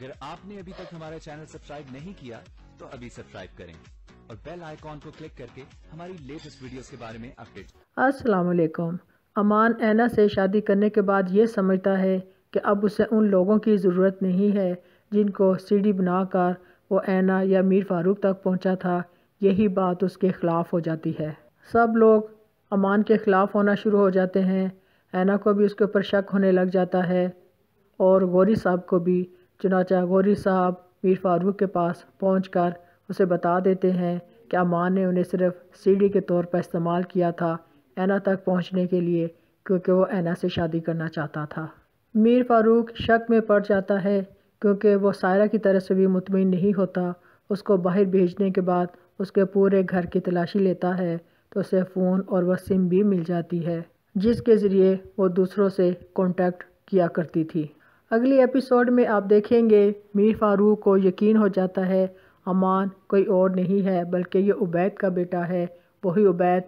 اگر آپ نے ابھی تک ہمارا چینل سبسکرائب نہیں کیا، تو ابھی سبسکرائب کریں اور بیل آئیکن کو کلک کر کے ہماری لیٹسٹ ویڈیوز کے بارے میں اپڈیٹ۔ السلام علیکم۔ امان اینا سے شادی کرنے کے بعد یہ سمجھتا ہے کہ اب اسے ان لوگوں کی ضرورت نہیں ہے جن کو سی ڈی بنا کر وہ اینا یا میر فاروق تک پہنچا تھا۔ یہی بات اس کے خلاف ہو جاتی ہے۔ سب لوگ امان کے خلاف ہونا شروع ہو جاتے ہیں۔ اینا کو بھی اس کے اوپر شک ہونے لگ جاتا ہے اور غوری صاحب کو بھی چنانچہ غوری صاحب میر فاروق کے پاس پہنچ کر اسے بتا دیتے ہیں کہ امان نے انہیں صرف سی ڈی کے طور پر استعمال کیا تھا اینا تک پہنچنے کے لیے، کیونکہ وہ اینا سے شادی کرنا چاہتا تھا۔ میر فاروق شک میں پڑ جاتا ہے، کیونکہ وہ سائرہ کی طرف سے بھی مطمئن نہیں ہوتا۔ اس کو باہر بھیجنے کے بعد اس کے پورے گھر کی تلاشی لیتا ہے تو اسے فون اور وہ سم بھی مل جاتی ہے، جس کے ذریعے وہ دوسروں سے کانٹیکٹ کیا کرتی تھی۔ اگلی ایپیسوڈ میں آپ دیکھیں گے، میر فاروق کو یقین ہو جاتا ہے، امان کوئی اور نہیں ہے، بلکہ یہ عبید کا بیٹا ہے۔ وہی عبید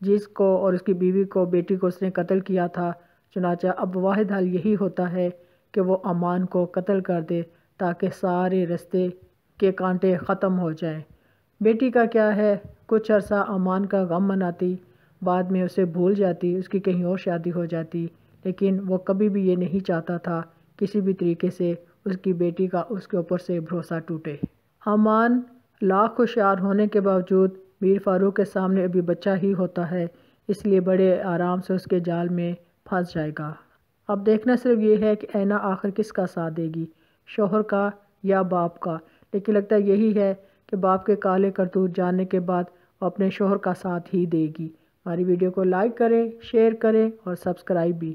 جس کو اور اس کی بیوی کو، بیٹی کو اس نے قتل کیا تھا۔ چنانچہ اب واحد حل یہی ہوتا ہے کہ وہ امان کو قتل کر دے تاکہ سارے رستے کے کانٹے ختم ہو جائیں۔ بیٹی کا کیا ہے؟ کچھ عرصہ امان کا غم مناتی، بعد میں اسے بھول جاتی، اس کی کہیں اور شادی ہو جاتی، لیکن وہ کبھی بھی یہ نہیں چاہتا تھا۔ کسی بھی طریقے سے اس کی بیٹی کا اس کے اوپر سے بھروسہ ٹوٹے۔ امان لاکھ ہوشیار ہونے کے باوجود میر فاروق کے سامنے ابھی بچہ ہی ہوتا ہے، اس لیے بڑے آرام سے اس کے جال میں پھنس جائے گا۔ اب دیکھنا صرف یہ ہے کہ اینا آخر کس کا ساتھ دے گی، شوہر کا یا باپ کا؟ لیکن لگتا یہی ہے کہ باپ کے کالے کرتوت جاننے کے بعد وہ اپنے شوہر کا ساتھ ہی دے گی۔ ہماری ویڈیو کو لائک کریں، شیئر کریں اور سبسکرائب بھی۔